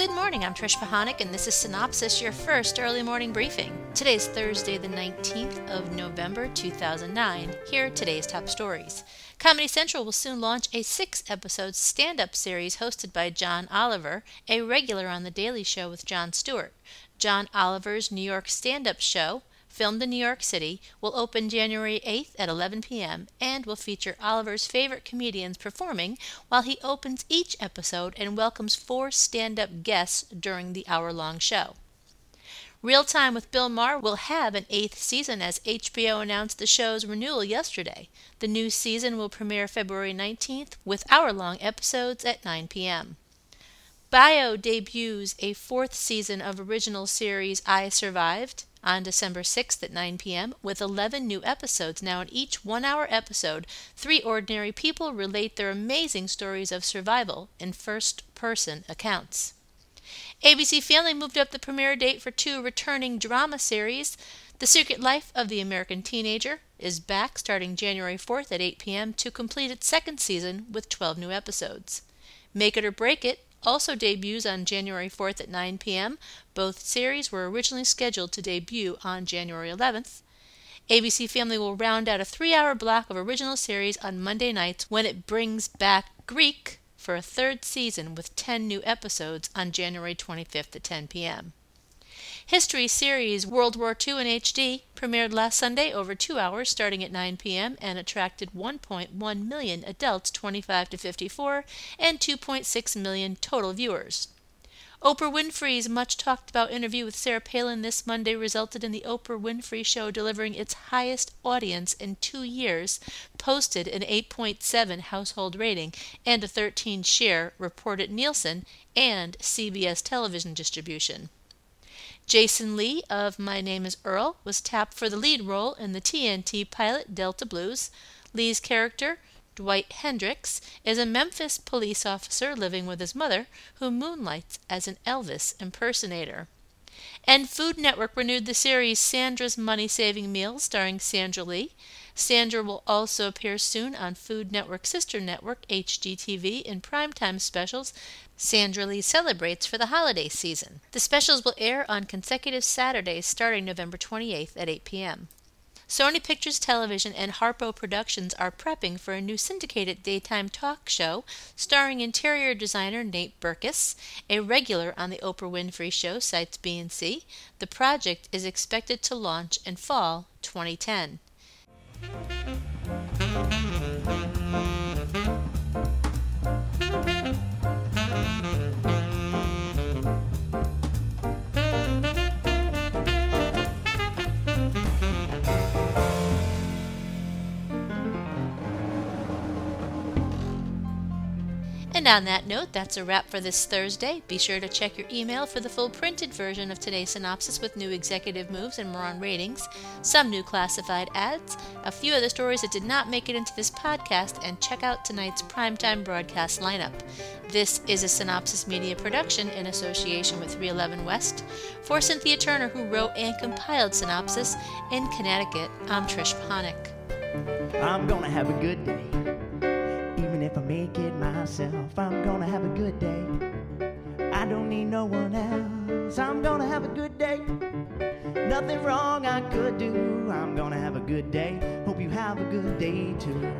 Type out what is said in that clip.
Good morning, I'm Trish Pahanik, and this is Cynopsis, your first early morning briefing. Today is Thursday, the 19th of November 2009. Here are today's top stories. Comedy Central will soon launch a six episode stand up series hosted by John Oliver, a regular on The Daily Show with Jon Stewart. John Oliver's New York stand up show filmed in New York City, will open January 8th at 11 p.m. and will feature Oliver's favorite comedians performing while he opens each episode and welcomes four stand up guests during the hour long show. Real Time with Bill Maher will have an eighth season as HBO announced the show's renewal yesterday. The new season will premiere February 19th with hour long episodes at 9 p.m. Bio debuts a fourth season of original series I Survived on December 6th at 9 p.m. with 11 new episodes. Now, in each one hour episode, three ordinary people relate their amazing stories of survival in first person accounts. ABC Family moved up the premiere date for two returning drama series. The Secret Life of the American Teenager is back starting January 4th at 8 p.m. to complete its second season with 12 new episodes. Make It or Break It also debuts on January 4th at 9 p.m. Both series were originally scheduled to debut on January 11th. ABC Family will round out a three hour block of original series on Monday nights when it brings back Greek for a third season with 10 new episodes on January 25th at 10 p.m. History series World War II in HD premiered last Sunday over two hours starting at 9 p.m. and attracted 1.1 million adults 25 to 54 and 2.6 million total viewers. Oprah Winfrey's much talked about interview with Sarah Palin this Monday resulted in the Oprah Winfrey Show delivering its highest audience in two years, posted an 8.7 household rating and a 13 share, reported Nielsen and CBS television distribution. Jason Lee of My Name is Earl was tapped for the lead role in the TNT pilot Delta Blues. Lee's character, Dwight Hendricks, is a Memphis police officer living with his mother who moonlights as an Elvis impersonator. And Food Network renewed the series Sandra's Money Saving Meals starring Sandra Lee. Sandra will also appear soon on Food Network sister network HGTV in primetime specials Sandra Lee celebrates for the holiday season. The specials will air on consecutive Saturdays starting November 28th at 8 p.m. Sony Pictures Television and Harpo Productions are prepping for a new syndicated daytime talk show starring interior designer Nate Berkus, a regular on the Oprah Winfrey Show, cites B&C. The project is expected to launch in fall 2010. And on that note, that's a wrap for this Thursday. Be sure to check your email for the full printed version of today's Cynopsis with new executive moves and more on ratings, some new classified ads, a few other stories that did not make it into this podcast, and check out tonight's primetime broadcast lineup. This is a Cynopsis Media production in association with 311 West. For Cynthia Turner, who wrote and compiled Cynopsis in Connecticut, I'm Trish Pahanik. I'm gonna have a good day. If I make it myself, I'm gonna have a good day. I don't need no one else. I'm gonna have a good day. Nothing wrong I could do. I'm gonna have a good day. Hope you have a good day too.